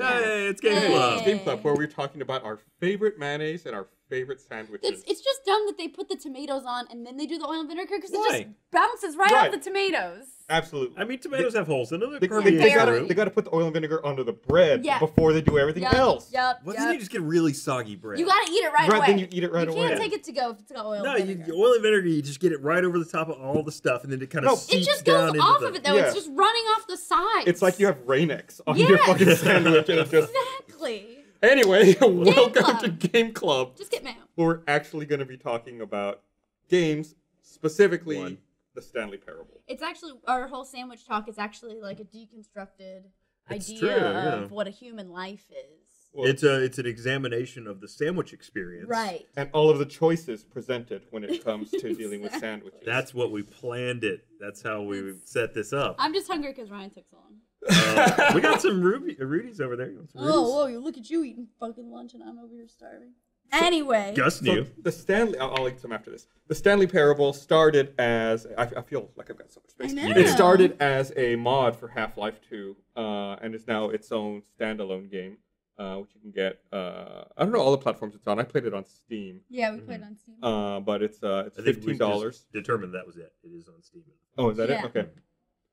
Yay, it's Game Yay. Club. It's Game Club, where we're talking about our favorite mayonnaise and our favorite sandwiches. It's, it's just dumb that they put the tomatoes on and then they do the oil and vinegar because it just bounces right, Right. off the tomatoes. Absolutely. I mean, tomatoes have holes in them. They, they, they, they gotta, they gotta put the oil and vinegar onto the bread Yeah. before they do everything Yep, else. Yep. Why yep. don't you just get really soggy bread? You gotta eat it right, Right, away. then you eat it right you away. can't take it to go if it's got oil no, and vinegar. you, vinegar. oil and vinegar. You just get it right over the top of all the stuff, and then it kind of No. seeps it just goes into off the, of it though. Yeah. It's just running off the sides. It's like you have Rain-X on your fucking sandwich, and it's just. exactly. Anyway, welcome Club. to Game Club, Just get mayo. where we're actually going to be talking about games, specifically One. The Stanley Parable. It's actually our whole sandwich talk is actually like a deconstructed It's idea true, yeah. of what a human life is. Well, It's a it's an examination of the sandwich experience. Right. and all of the choices presented when it comes to dealing with sandwiches. That's what we planned it. That's how we set this up. I'm just hungry because Ryan took so long. Uh, we got some Ruby, Rudy's over there. You want Oh, whoa! You look at you eating fucking lunch, and I'm over here starving. Anyway, Gus So knew. the Stanley, I'll, I'll eat some after this. The Stanley Parable started as I, I feel like I've got so much space. I know. It started as a mod for Half Life 2, uh, and is now its own standalone game, uh, which you can get. Uh, I don't know all the platforms it's on. I played it on Steam, yeah, we played on Steam. uh, but it's uh, it's I think we fifteen dollars. just determined that was it. It is on Steam. Oh, is that Yeah. it? Okay.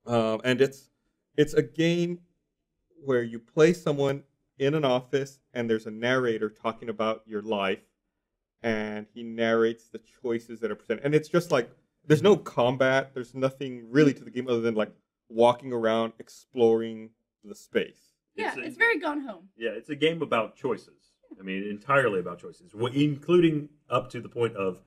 Um, and it's it's a game where you play someone in an office, and there's a narrator talking about your life, and he narrates the choices that are presented. And it's just like there's no combat. There's nothing really to the game other than like walking around, exploring the space. yeah, it's a- it's very gone home. Yeah, it's a game about choices. I mean, entirely about choices, including up to the point of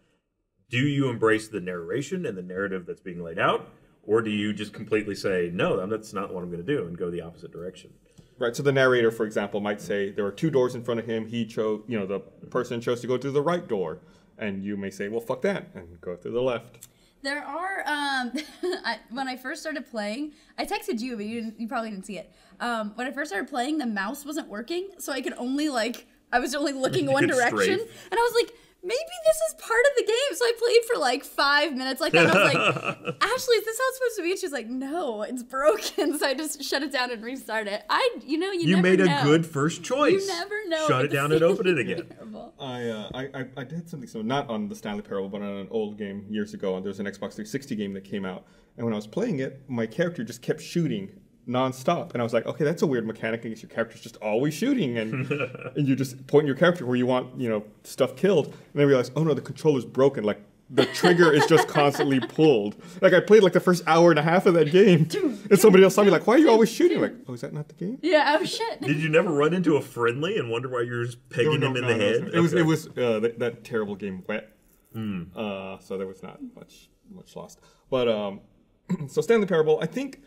do you embrace the narration and the narrative that's being laid out, or do you just completely say, no, that's not what I'm going to do and go the opposite direction? Right. So the narrator, for example, might say there are two doors in front of him. He chose, you know, the person chose to go through the right door, and you may say, "Well, fuck that," and go through the left. There are um I, when I first started playing, I texted you, but you didn't, you probably didn't see it. Um, when I first started playing, the mouse wasn't working, so I could only like I was only looking You one direction, strafe. and I was like, maybe this is part of the game. So I played for like five minutes like that. And I was like, Ashley, is this how it's supposed to be? And she's like, no, it's broken. So I just shut it down and restart it. I, you know, you, You never made a know. good first choice. You never know. Shut it down and open it again. terrible. I, uh, I, I I did something so not on the Stanley Parable, but on an old game years ago. And there was an Xbox 360 game that came out, and when I was playing it, my character just kept shooting nonstop, and I was like, okay, that's a weird mechanic. I guess your character's just always shooting, and and you just point your character where you want you know stuff killed, and then I realized, oh no, the controller's broken. Like the trigger is just constantly pulled. Like I played like the first hour and a half of that game, and somebody else saw me like, why are you always shooting? Like, oh, is that not the game? Yeah, oh shit. Did you never run into a friendly and wonder why you're just pegging No, him in no, the no, head? It was Okay. it was uh, that, that terrible game wet. Uh, so there was not much much lost. But um, so Stanley Parable, I think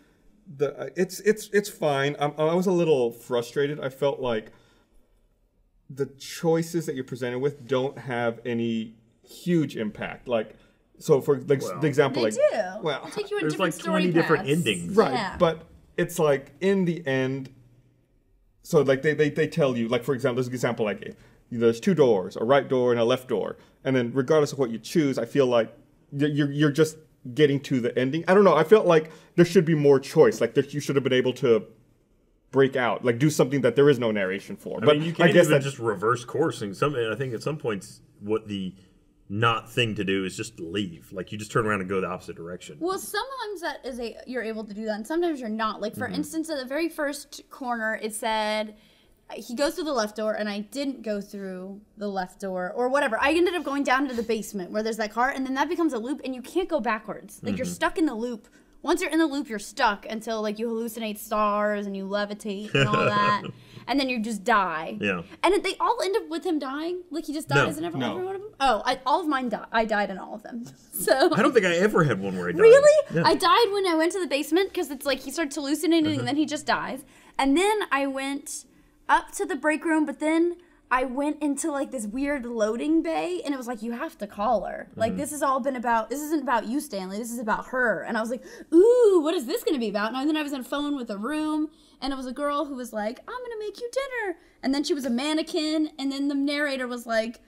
the uh, it's it's it's fine. I'm, I was a little frustrated. I felt like the choices that you're presented with don't have any huge impact. Like so for like Well- the example They like do. well They take you in There's like story 20 different endings. Right. Yeah. But it's like in the end, so like they, they, they tell you, like for example, there's an example like there's two doors, a right door and a left door. And then regardless of what you choose, I feel like you're, you're, you're just getting to the ending. I don't know. I felt like there should be more choice. Like that you should have been able to break out, like do something that there is no narration for. I but mean, you can't guess even that just reverse coursing. Some, I think at some points, what the not thing to do is just leave. Like you just turn around and go the opposite direction. Well, sometimes that is a you're able to do that, and sometimes you're not. Like Mm-hmm. for instance, at the very first corner, it said he goes through the left door, and I didn't go through the left door or whatever. I ended up going down to the basement where there's that car, and then that becomes a loop, and you can't go backwards. Like Mm-hmm. you're stuck in the loop. Once you're in the loop, you're stuck until like you hallucinate stars and you levitate and all that, and then you just die. Yeah. And they all end up with him dying. Like he just No. dies in every, No. every one of them. Oh, I, all of mine died. I died in all of them. So I don't think I ever had one where I died. Really? Yeah. I died when I went to the basement because it's like he starts hallucinating and then he just dies. And then I went up to the break room, but then I went into like this weird loading bay and it was like, you have to call her. Like, mm-hmm. this has all been about, this isn't about you, Stanley. This is about her. And I was like, ooh, what is this going to be about? And then I was on a phone with a room and it was a girl who was like, I'm going to make you dinner. And then she was a mannequin. And then the narrator was like,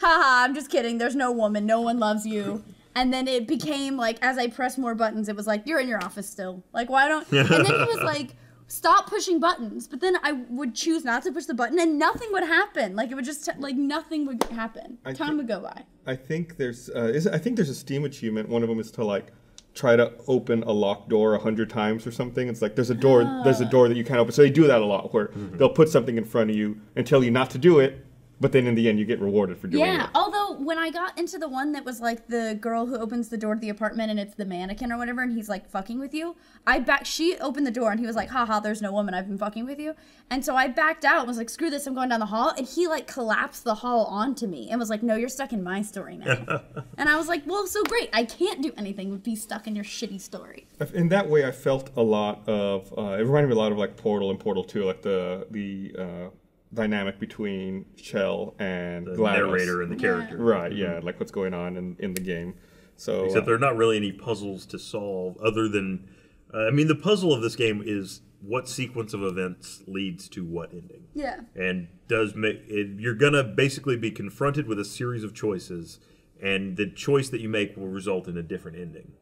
haha, I'm just kidding. There's no woman. No one loves you. And then it became like, as I pressed more buttons, it was like, you're in your office still. Like, why don't. And then he was like, stop pushing buttons. But then I would choose not to push the button, and nothing would happen. Like it would just like nothing would happen. I Time thi- would go by. I think there's uh, is I think there's a Steam achievement. One of them is to like try to open a locked door a hundred times or something. It's like there's a door there's a door that you can't open. So they do that a lot where they'll put something in front of you and tell you not to do it, but then in the end you get rewarded for doing Yeah. it. Yeah. Although when I got into the one that was like the girl who opens the door to the apartment and it's the mannequin or whatever, and he's like fucking with you, I back. She opened the door and he was like, "Haha, there's no woman. I've been fucking with you." And so I backed out and was like, "Screw this! I'm going down the hall." And he like collapsed the hall onto me and was like, "No, you're stuck in my story now." and I was like, "Well, so great. I can't do anything but be stuck in your shitty story." In that way, I felt a lot of. Uh, it reminded me a lot of like Portal and Portal Two, like the the uh, dynamic between Chell and The GLaDOS. narrator and the character. Right. Yeah. Like what's going on in, in the game. So Except uh, there are not really any puzzles to solve other than. Uh, I mean, the puzzle of this game is what sequence of events leads to what ending. Yeah. and does make it, you're gonna basically be confronted with a series of choices and the choice that you make will result in a different ending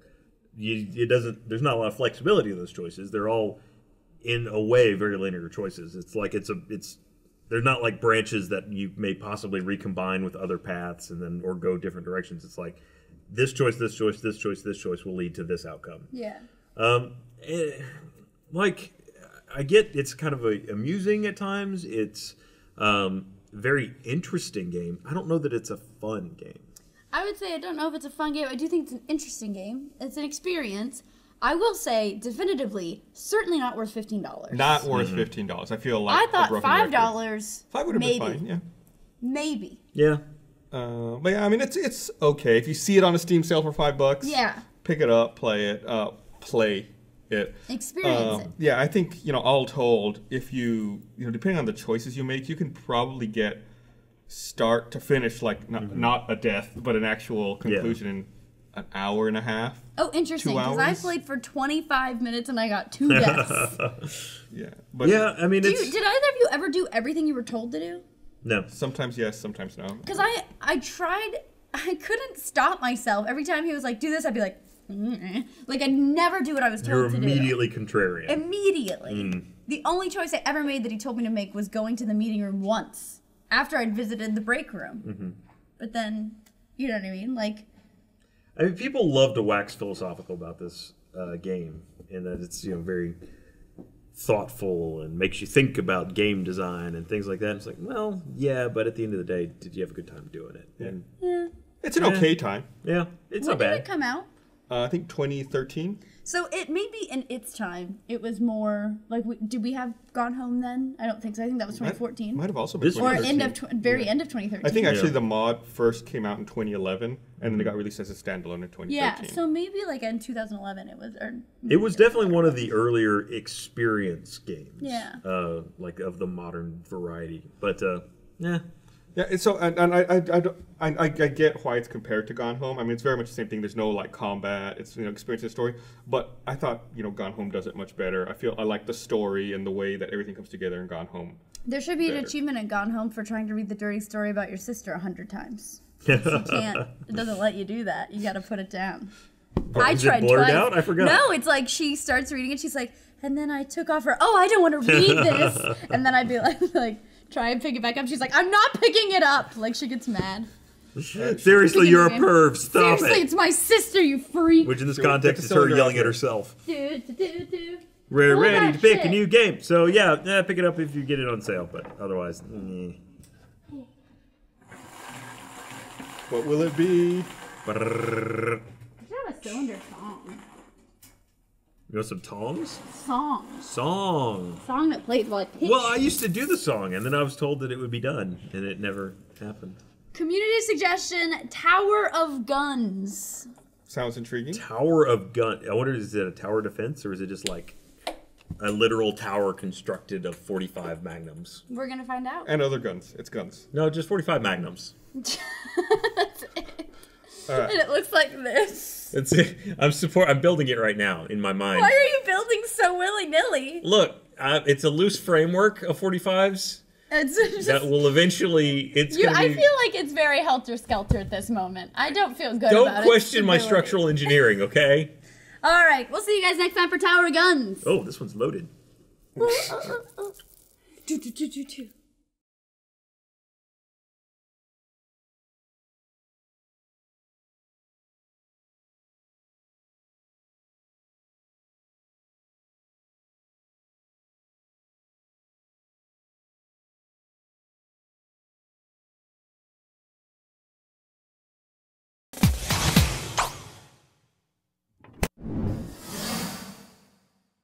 you, it doesn't there's not a lot of flexibility in those choices they're all in a way very linear choices it's like it's a it's they're not like branches that you may possibly recombine with other paths and then or go different directions it's like this choice this choice this choice this choice will lead to this outcome Yeah. um, eh, like I get it's kind of a, amusing at times. It's um, very interesting game. I don't know that it's a fun game. I would say I don't know if it's a fun game. I do think it's an interesting game. It's an experience. I will say definitively, certainly not worth fifteen dollars. not worth fifteen dollars. I feel like I thought broken five dollars. Five would have maybe, been fine. Yeah. Maybe. Yeah, Uh, but yeah, I mean, it's it's okay if you see it on a Steam sale for five bucks. Yeah. Pick it up, play it, uh, play it. Experience Uh, it. yeah, I think you know, all told, if you you know, depending on the choices you make, you can probably get start to finish like not, Mm-hmm. not a death, but an actual conclusion in an hour and a half. Oh, interesting. Because I played for 25 minutes and I got two deaths. Yeah, but yeah. I mean, it's you, did either of you ever do everything you were told to do? no. sometimes yes, sometimes no. Because I I tried. I couldn't stop myself. Every time he was like, "Do this," I'd be like, "Mm-mm." like I'd never do what I was told You're to do. immediately contrarian. Immediately. Mm. The only choice I ever made that he told me to make was going to the meeting room once after I'd visited the break room. Mm-hmm. But then, you know what I mean? Like, I mean, people love to wax philosophical about this uh, game, in that it's you know very thoughtful and makes you think about game design and things like that. And It's like, well, yeah, but at the end of the day, did you have a good time doing it? And yeah. It's an Yeah. okay time. yeah, it's when not bad. When did it come out? Uh, I think 2013. So it may be in its time. It was more like, we, did we have Gone Home then? I don't think so. I think that was 2014. Might have also been This or end of tw- very end of 2013. I think actually Yeah. the mod first came out in 2011, and then it got released as a standalone in 2013. yeah. So maybe like in 2011 it was. Or It was definitely one of the earlier experience games. Yeah. Uh, like of the modern variety. But uh, yeah. Yeah, it's so and, and I, I, I, I, I, I get why it's compared to Gone Home. I mean, it's very much the same thing. There's no like combat. It's you know experience the story. But I thought you know Gone Home does it much better. I feel I like the story and the way that everything comes together in Gone Home. There should be an achievement in Gone Home for trying to read the dirty story about your sister a hundred times. You can't. It doesn't let you do that. You got to put it down. I is it tried blurred twice. out? I forgot. No, it's like she starts reading it. She's like, and then I took off her. Oh, I don't want to read this. and then I'd be like, like, try and pick it back up. She's like, I'm not picking it up. Like she gets mad. Seriously, you're a perv. Stop Seriously, it. it's my sister, you freak. Which in this context is her yelling at herself. do, do, do, do. We're All ready to pick a new game. So yeah, yeah, pick it up if you get it on sale. But otherwise, mm. What will it be? Brrrr. I should have a cylinder song. you want some tongs? Song. Song. Song that plays while I pitch. Well, I used to do the song, and then I was told that it would be done, and it never happened. Community suggestion: Tower of Guns. Sounds intriguing. Tower of gun. I wonder, is it a tower defense, or is it just like a literal tower constructed of forty-five magnums? We're gonna find out. And other guns. It's guns. No, just forty-five magnums. That's it. All right. And it looks like this. It's. I'm support. I'm building it right now in my mind. Why are you building so willy nilly? Look, uh, it's a loose framework of 45s It's just, that will eventually. It's you, gonna I feel like it's very helter skelter at this moment. I don't feel good don't about question it. my structural engineering, okay? All right, we'll see you guys next time for Tower of Guns. Oh, this one's loaded. Do, do, do, do, do.